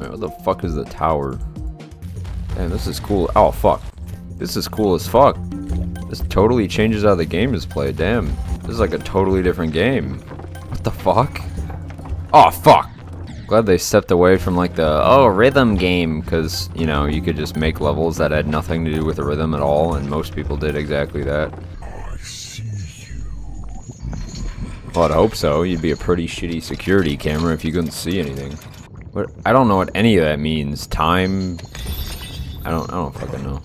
Wait, what the fuck is the tower? Man, this is cool. Oh, fuck. This is cool as fuck. This totally changes how the game is played. Damn. This is like a totally different game. What the fuck? Oh, fuck. Glad they stepped away from like the, oh, rhythm game. Because, you know, you could just make levels that had nothing to do with the rhythm at all. And most people did exactly that. Well, I'd hope so. You'd be a pretty shitty security camera if you couldn't see anything. What? I don't know what any of that means. Time. I don't. I don't fucking know.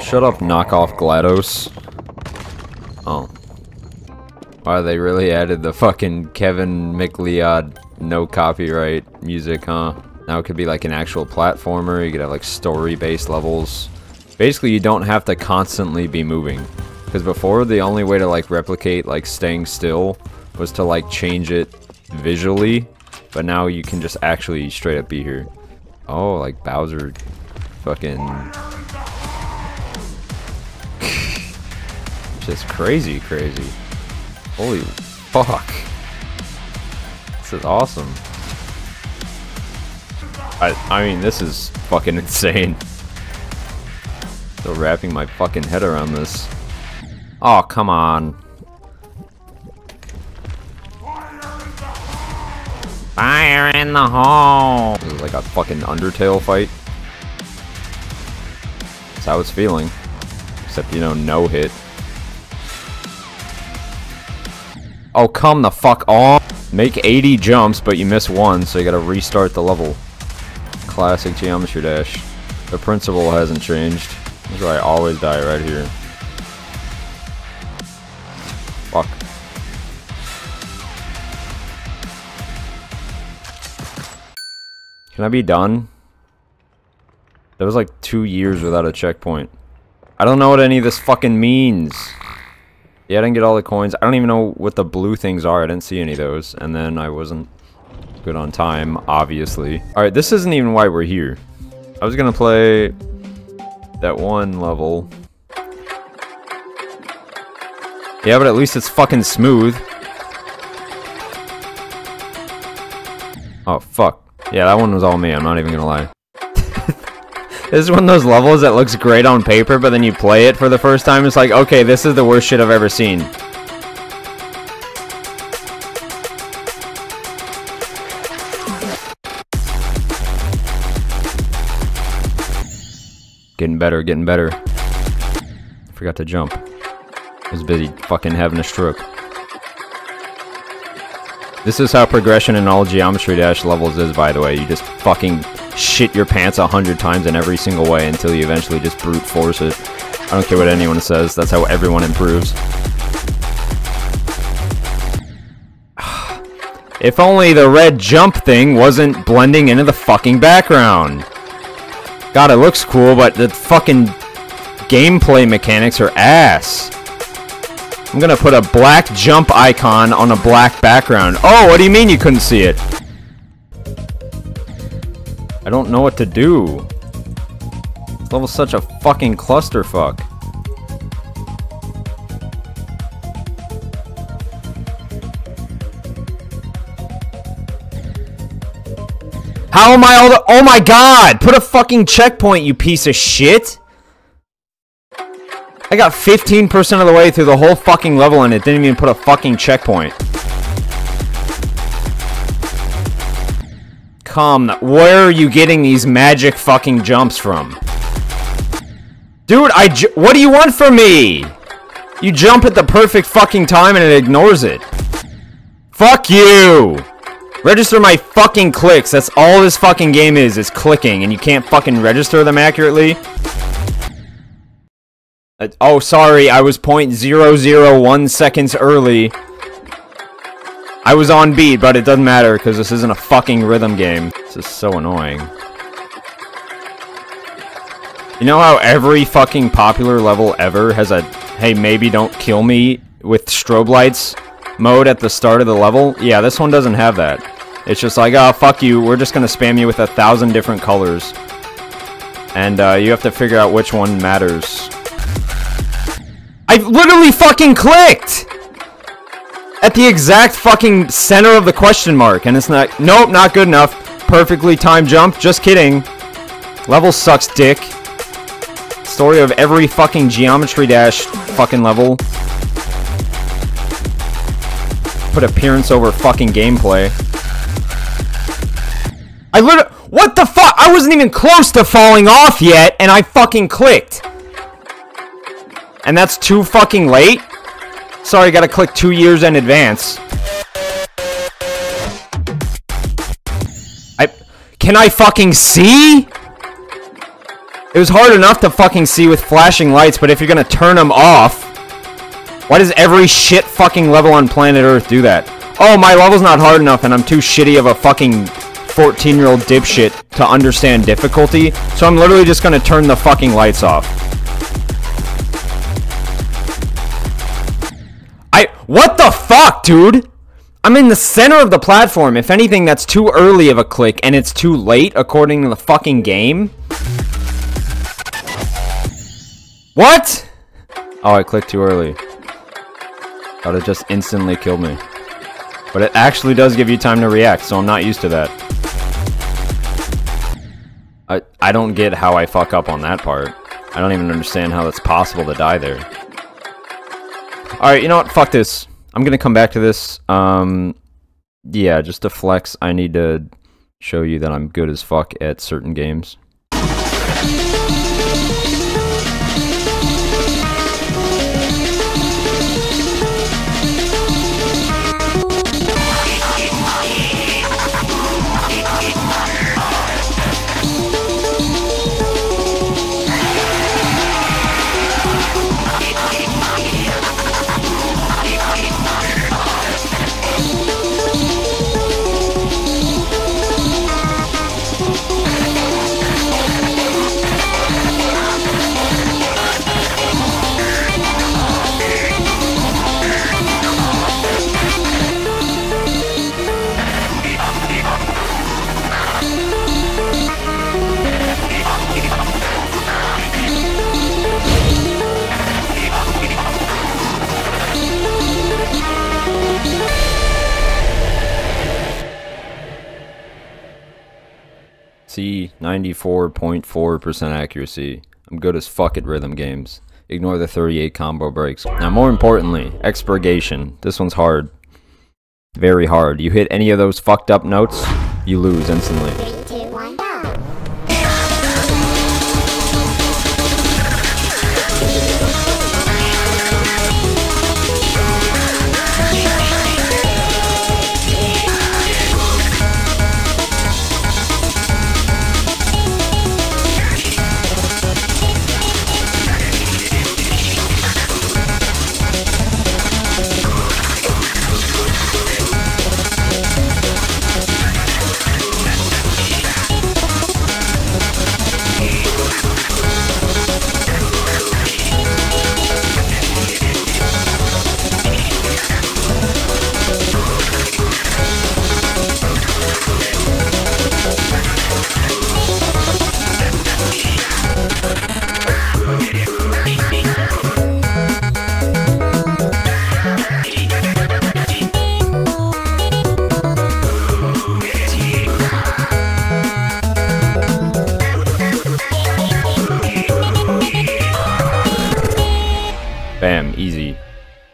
Shut up, knockoff GLaDOS. Oh. Wow, they really added the fucking Kevin MacLeod no copyright music, huh? Now it could be like an actual platformer. You could have like story-based levels. Basically, you don't have to constantly be moving. Because before, the only way to like replicate like staying still was to like change it visually. But now you can just actually straight up be here. Oh, like Bowser fucking... just crazy, crazy. Holy fuck. This is awesome. I, I mean, this is fucking insane. Still wrapping my fucking head around this. Oh, come on. Fire in the hole! This is like a fucking Undertale fight. That's how it's feeling. Except, you know, no hit. Oh, come the fuck on! Make 80 jumps, but you miss one, so you gotta restart the level. Classic Geometry Dash. The principle hasn't changed. That's why I always die right here. Can I be done? That was like two years without a checkpoint. I don't know what any of this fucking means. Yeah, I didn't get all the coins. I don't even know what the blue things are. I didn't see any of those. And then I wasn't good on time, obviously. Alright, this isn't even why we're here. I was gonna play that one level yeah, but at least it's fucking smooth. Oh, fuck. Yeah, that one was all me, I'm not even gonna lie. this is one of those levels that looks great on paper, but then you play it for the first time, it's like, okay, this is the worst shit I've ever seen. Getting better, getting better. Forgot to jump. I was busy fucking having a stroke. This is how progression in all Geometry Dash levels is, by the way. You just fucking shit your pants a hundred times in every single way until you eventually just brute force it. I don't care what anyone says, that's how everyone improves. if only the red jump thing wasn't blending into the fucking background. God, it looks cool, but the fucking gameplay mechanics are ass. I'm gonna put a black jump icon on a black background. Oh, what do you mean you couldn't see it? I don't know what to do. This level's such a fucking clusterfuck. How am I all the- Oh my god! Put a fucking checkpoint, you piece of shit! I got 15% of the way through the whole fucking level and it didn't even put a fucking checkpoint. Come, where are you getting these magic fucking jumps from? Dude, I what do you want from me? You jump at the perfect fucking time and it ignores it. Fuck you! Register my fucking clicks, that's all this fucking game is, is clicking, and you can't fucking register them accurately? Uh, oh, sorry, I was 0.001 seconds early. I was on beat, but it doesn't matter, because this isn't a fucking rhythm game. This is so annoying. You know how every fucking popular level ever has a, hey, maybe don't kill me with strobe lights mode at the start of the level? Yeah, this one doesn't have that. It's just like, oh, fuck you, we're just gonna spam you with a thousand different colors. And, uh, you have to figure out which one matters. Literally fucking clicked! At the exact fucking center of the question mark, and it's not- Nope, not good enough. Perfectly timed jump, just kidding. Level sucks dick. Story of every fucking Geometry Dash fucking level. Put appearance over fucking gameplay. I literally- What the fuck? I wasn't even close to falling off yet, and I fucking clicked. And that's too fucking late? Sorry, gotta click two years in advance. I... Can I fucking see? It was hard enough to fucking see with flashing lights, but if you're gonna turn them off... Why does every shit fucking level on planet Earth do that? Oh, my level's not hard enough and I'm too shitty of a fucking 14-year-old dipshit to understand difficulty, so I'm literally just gonna turn the fucking lights off. I- What the fuck, dude? I'm in the center of the platform. If anything, that's too early of a click, and it's too late, according to the fucking game. What? Oh, I clicked too early. Thought it just instantly killed me. But it actually does give you time to react, so I'm not used to that. I, I don't get how I fuck up on that part. I don't even understand how it's possible to die there. Alright, you know what? Fuck this. I'm gonna come back to this. Um, yeah, just to flex, I need to show you that I'm good as fuck at certain games. See, 94.4% accuracy. I'm good as fuck at rhythm games. Ignore the 38 combo breaks. Now, more importantly, expurgation. This one's hard. Very hard. You hit any of those fucked up notes, you lose instantly. Bam, easy.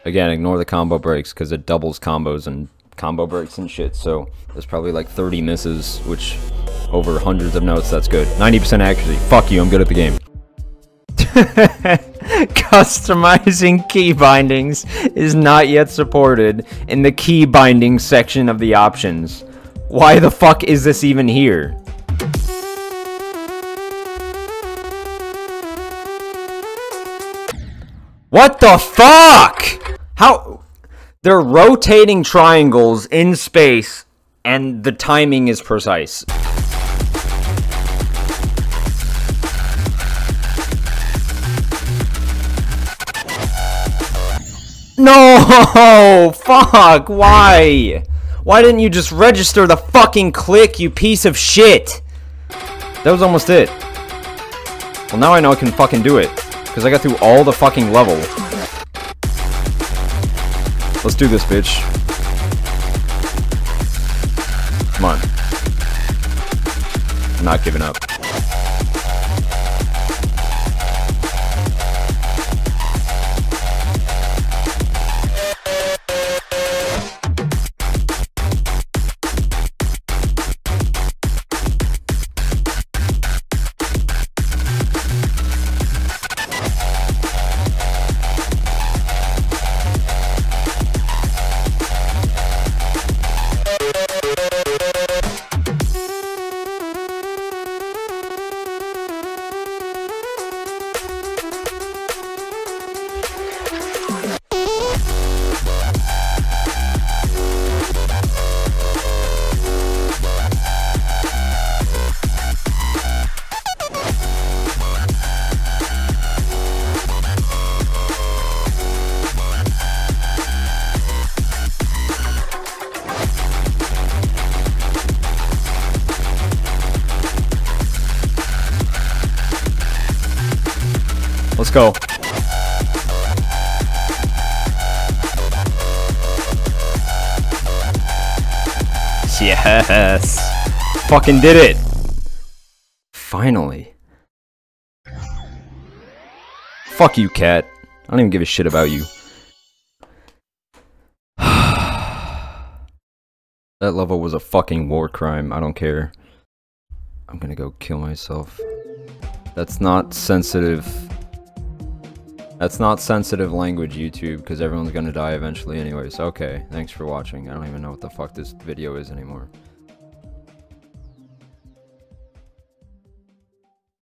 Again, ignore the combo breaks because it doubles combos and combo breaks and shit. So there's probably like 30 misses, which over hundreds of notes, that's good. 90% accuracy. Fuck you, I'm good at the game. Customizing key bindings is not yet supported in the key bindings section of the options. Why the fuck is this even here? What the fuck? How? They're rotating triangles in space, and the timing is precise. No! Fuck! Why? Why didn't you just register the fucking click, you piece of shit? That was almost it. Well, now I know I can fucking do it. Because I got through all the fucking level. Let's do this, bitch. Come on. I'm not giving up. Let's go. Yes! Fucking did it! Finally. Fuck you, cat. I don't even give a shit about you. that level was a fucking war crime. I don't care. I'm gonna go kill myself. That's not sensitive. That's not sensitive language, YouTube, because everyone's gonna die eventually anyways. Okay, thanks for watching. I don't even know what the fuck this video is anymore.